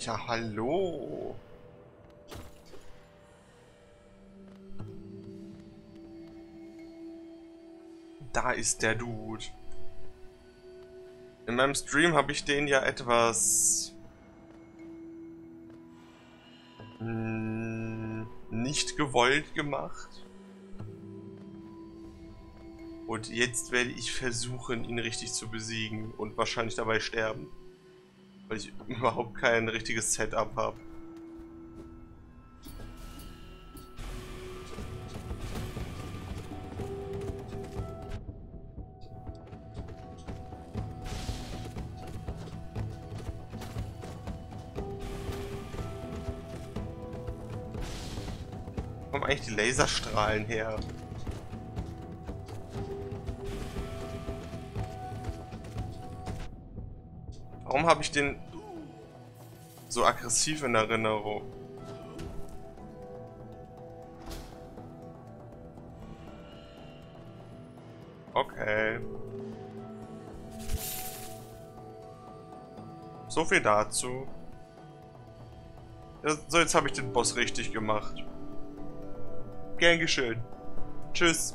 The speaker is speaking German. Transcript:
Ja, hallo. Da ist der Dude. In meinem Stream habe ich den ja etwas... Hm, nicht gewollt gemacht. Und jetzt werde ich versuchen, ihn richtig zu besiegen und wahrscheinlich dabei sterben. Weil ich überhaupt kein richtiges Setup habe. kommen eigentlich die Laserstrahlen her? Warum habe ich den so aggressiv in Erinnerung? Okay. So viel dazu. Ja, so, jetzt habe ich den Boss richtig gemacht. Gern geschehen. Tschüss.